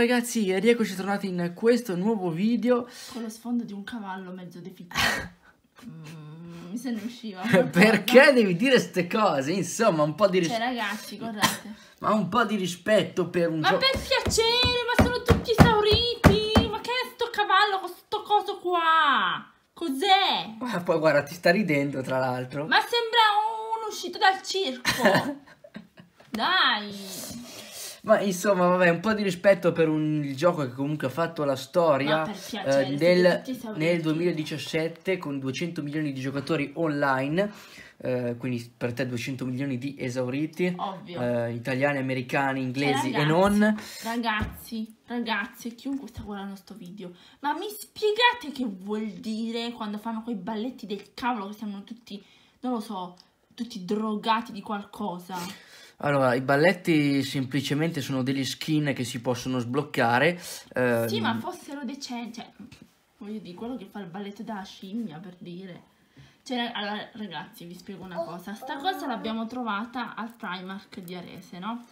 ragazzi, rieccoci tornati in questo nuovo video. Con lo sfondo di un cavallo mezzo deficitato. mm, mi se ne usciva. Perché devi dire queste cose? Insomma, un po' di rispetto. Cioè, ragazzi, guardate. Ma un po' di rispetto per un Ma per piacere, ma sono tutti esauriti. Ma che è sto cavallo con sto coso qua? Cos'è? Ma poi guarda, ti sta ridendo tra l'altro. Ma sembra un uscito dal circo. Dai. Ma insomma, vabbè, un po' di rispetto per un gioco che comunque ha fatto la storia piacere, eh, del, nel 2017 con 200 milioni di giocatori online. Eh, quindi per te 200 milioni di esauriti, eh, italiani, americani, inglesi cioè, ragazzi, e non. Ragazzi, ragazzi, chiunque sta guardando questo video, ma mi spiegate che vuol dire quando fanno quei balletti del cavolo che siamo tutti, non lo so, tutti drogati di qualcosa? Allora, i balletti semplicemente sono degli skin che si possono sbloccare. Ehm... Sì, ma fossero decenti. Cioè, voglio dire, quello che fa il balletto da scimmia, per dire. Cioè, allora, ragazzi, vi spiego una cosa. Sta cosa l'abbiamo trovata al Primark di Arese, no?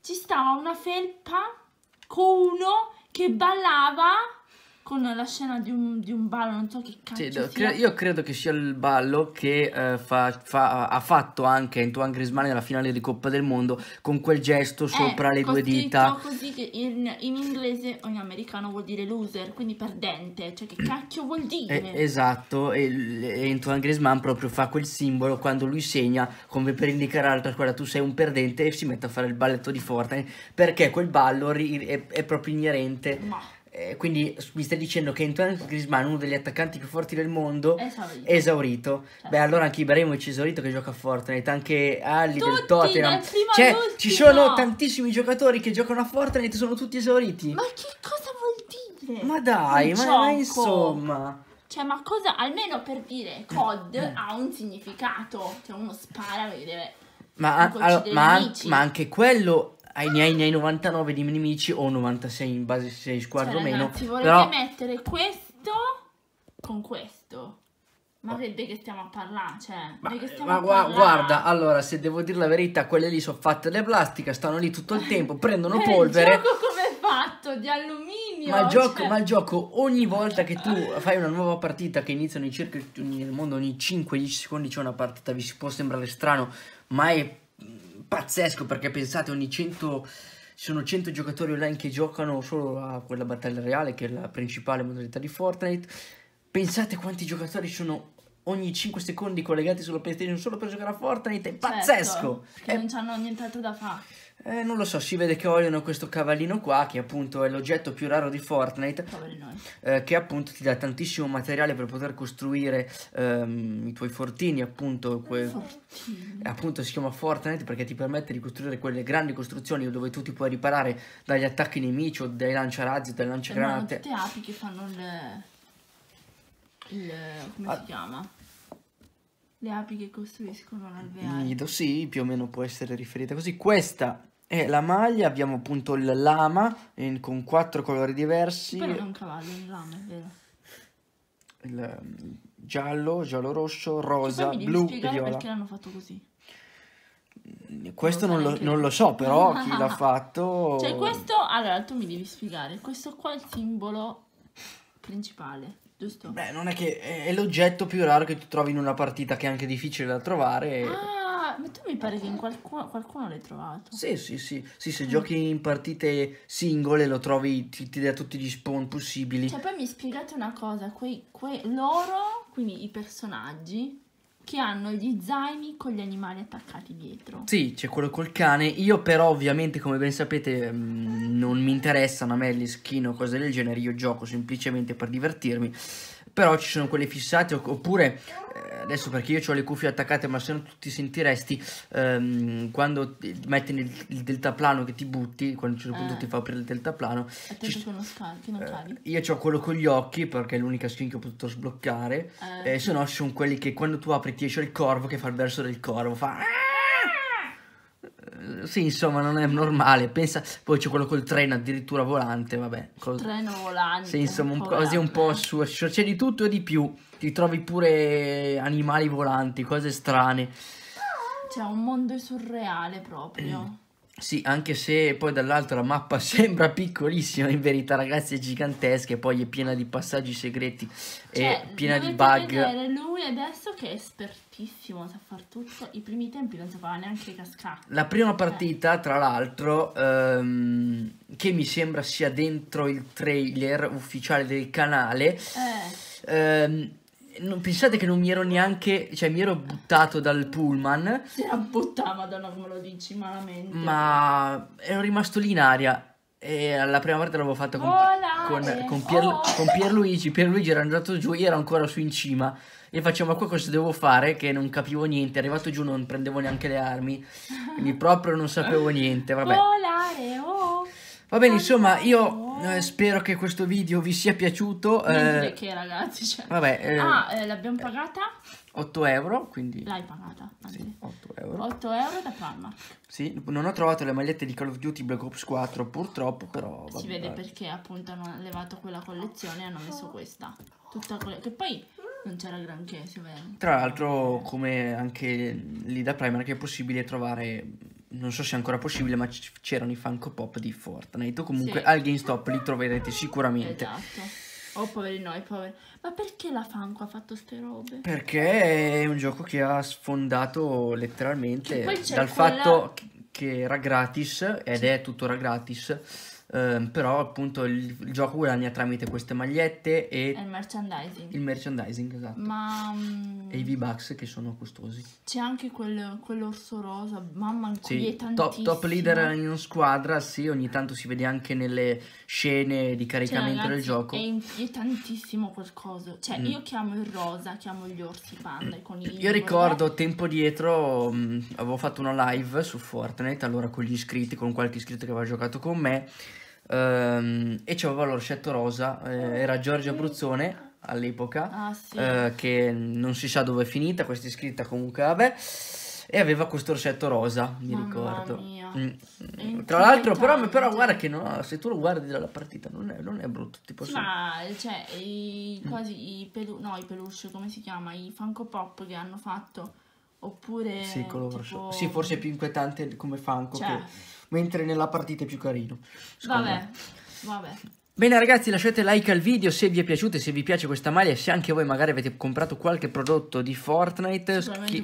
Ci stava una felpa con uno che ballava con la scena di un, di un ballo, non so che cazzo sì, cre Io credo che sia il ballo che uh, fa, fa, ha fatto anche Antoine Griezmann nella finale di Coppa del Mondo con quel gesto sopra eh, le due dita. così che in, in, inglese o in americano vuol dire loser, quindi perdente, cioè che cacchio vuol dire? Eh, esatto, e, e Antoine Griezmann proprio fa quel simbolo quando lui segna come per indicare all'altra squadra tu sei un perdente e si mette a fare il balletto di Fortnite perché quel ballo è, è proprio inerente. Ma eh, quindi mi stai dicendo che Antoine Griezmann, uno degli attaccanti più forti del mondo, esaurito. esaurito. Certo. Beh, allora anche Ibrahimovic è esaurito che gioca a Fortnite, anche Ali del Tottenham. Cioè, ci sono tantissimi giocatori che giocano a Fortnite e sono tutti esauriti. Ma che cosa vuol dire? Ma dai, ma, ma, insomma... Cioè, ma cosa, almeno per dire COD mm. ha un significato. Cioè, uno spara e deve... Ma, allora, ma, ma anche quello ne hai, ne hai 99 di nemici o 96 in base se sei squadro cioè, o meno. Ragazzi, volete però... mettere questo con questo? Ma che, di che stiamo a parlare? Cioè, ma, ma gu guarda, allora, se devo dire la verità, quelle lì sono fatte di plastica, stanno lì tutto il tempo, prendono eh, polvere. Ma il gioco come è fatto? Di alluminio? Ma il, gioco, cioè... ma il gioco, ogni volta che tu fai una nuova partita, che iniziano in circa nel mondo ogni 5-10 secondi c'è una partita, vi si può sembrare strano, ma è pazzesco perché pensate ogni 100 ci sono 100 giocatori online che giocano solo a quella battaglia reale che è la principale modalità di Fortnite. Pensate quanti giocatori sono ogni 5 secondi collegati sulla PlayStation solo per giocare a Fortnite è certo, pazzesco certo, che è... non hanno nient'altro da fare eh, non lo so, si vede che vogliono questo cavallino qua, che appunto è l'oggetto più raro di Fortnite, eh, che appunto ti dà tantissimo materiale per poter costruire ehm, i tuoi fortini, appunto, fortini. appunto si chiama Fortnite perché ti permette di costruire quelle grandi costruzioni dove tu ti puoi riparare dagli attacchi nemici o dai lanciarazzi, dai lanciagranate. Sono tutte api che fanno il... il come ah. si chiama? Le api che costruiscono l'alveare. Nido, sì, più o meno può essere riferita così. Questa è la maglia, abbiamo appunto il lama in, con quattro colori diversi. Però è un cavallo, un lama, è vero. Il um, giallo, giallo rosso, rosa, blu e viola. perché l'hanno fatto così? Questo non lo, non lo, so, però chi l'ha fatto... Cioè questo, allora tu mi devi spiegare, questo qua è il simbolo principale giusto? Beh, non è che è l'oggetto più raro che tu trovi in una partita che è anche difficile da trovare. Ah, ma tu mi pare che in qualcuno, qualcuno l'hai trovato. Sì, sì, sì. Sì, se mm. giochi in partite singole lo trovi, ti, ti dà tutti gli spawn possibili. Cioè, poi mi spiegate una cosa, quei, quei, loro, quindi i personaggi, che hanno gli zaini con gli animali attaccati dietro. Sì, c'è quello col cane. Io però ovviamente, come ben sapete, mm, non mi interessano a me gli skin o cose del genere. Io gioco semplicemente per divertirmi. Però ci sono quelle fissate oppure adesso perché io ho le cuffie attaccate ma se no tu ti sentiresti ehm, quando metti il, il deltaplano che ti butti quando a un certo punto eh. ti fa aprire il deltaplano ci, che non, scarichi, non eh, io ho quello con gli occhi perché è l'unica skin che ho potuto sbloccare eh. se no ci sono quelli che quando tu apri ti esce il corvo che fa il verso del corvo fa eh, sì, insomma, non è normale. Pensa, poi c'è quello col treno addirittura volante, vabbè. Cos... Treno volante. Sì, insomma, un quasi un po' su. C'è di tutto e di più. Ti trovi pure animali volanti, cose strane. C'è un mondo surreale proprio. Sì, anche se poi dall'altro la mappa sembra piccolissima, in verità ragazzi è gigantesca e poi è piena di passaggi segreti Cioè, e piena di bug. vedere lui adesso che è espertissimo, sa far tutto. I primi tempi non sapeva neanche cascare. La prima partita, tra l'altro, ehm, che mi sembra sia dentro il trailer ufficiale del canale, Eh, ehm, non- pensate che non mi ero neanche, cioè mi ero buttato dal pullman, si era buttata, madonna come lo dici malamente. ma ero rimasto lì in aria. E la prima volta l'avevo fatta con, con, con, Pier- Oh. con Pierluigi. Pierluigi era andato giù, io ero ancora su in cima. E facevo, ma qua cosa devo fare? Che non capivo niente. Arrivato giù non prendevo neanche le armi. Quindi proprio non sapevo niente. Vabbè. Volare, oh. Va bene, insomma, io eh, spero che questo video vi sia piaciuto. Eh, che ragazzi, cioè. vabbè, eh, Ah, eh, l'abbiamo pagata? 8 euro, quindi... L'hai pagata. Sì, 8 euro. 8 euro da Palma. Sì, non ho trovato le magliette di Call of Duty Black Ops 4, purtroppo, però... Si vabbè. vede perché appunto hanno levato quella collezione e hanno messo questa. Tutta quella che poi non c'era granché, se vero. Tra l'altro, come anche lì da Primark è possibile trovare, non so se è ancora possibile, ma c'erano i Funko Pop di Fortnite o comunque Sì. al GameStop li troverete sicuramente. Esatto. Oh, poveri noi, poveri. Ma perché la Fanco ha fatto ste robe? Perché è un gioco che ha sfondato letteralmente dal quella- fatto che- che era gratis ed è tuttora gratis. Ehm, però appunto il, il gioco guadagna tramite queste magliette e È il merchandising. il merchandising, esatto. Ma mm, E i V-Bucks che sono costosi. c'è anche quel, quell'orso rosa, mamma Sì, inquietantissimo. top, top leader in squadra, sì, ogni tanto si vede anche nelle scene di Cioè, caricamento del ragazzi, gioco. È inquietantissimo quel coso. Cioè, Mm. io chiamo il rosa, chiamo gli orsi panda, i conigli. Io ricordo tempo dietro mh, avevo fatto una live su Fortnite, allora con gli iscritti, con qualche iscritto che aveva giocato con me, ehm, e c'aveva l'orsetto rosa, eh, era Giorgio Abruzzone all'epoca, Ah, sì. eh, che non si sa dove è finita, questa iscritta comunque vabbè, e aveva questo orsetto rosa, mi Mamma ricordo. Mm. Tra l'altro, però, però guarda che no, se tu lo guardi dalla partita non è, non è brutto, tipo Sì, ma cioè, i, Mm. quasi i pelu- no, i peluche, come si chiama? I Funko Pop che hanno fatto. Oppure Sì, tipo- forse- sì, forse è più inquietante come Funko, Cioè. che- mentre nella partita è più carino. secondo me. Vabbè, vabbè. Bene ragazzi lasciate like al video se vi è piaciuto e se vi piace questa maglia se anche voi magari avete comprato qualche prodotto di Fortnite schi-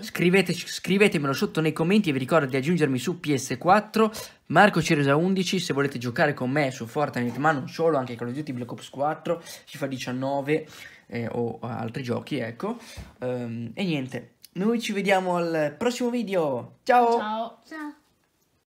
scriveteci- scrivetemelo sotto nei commenti e vi ricordo di aggiungermi su PS4 Marco Ciresa 11 se volete giocare con me su Fortnite ma non solo anche Call of Duty Black Ops 4 FIFA 19 eh, o altri giochi ecco Ehm, e niente noi ci vediamo al prossimo video ciao. Ciao. Ciao.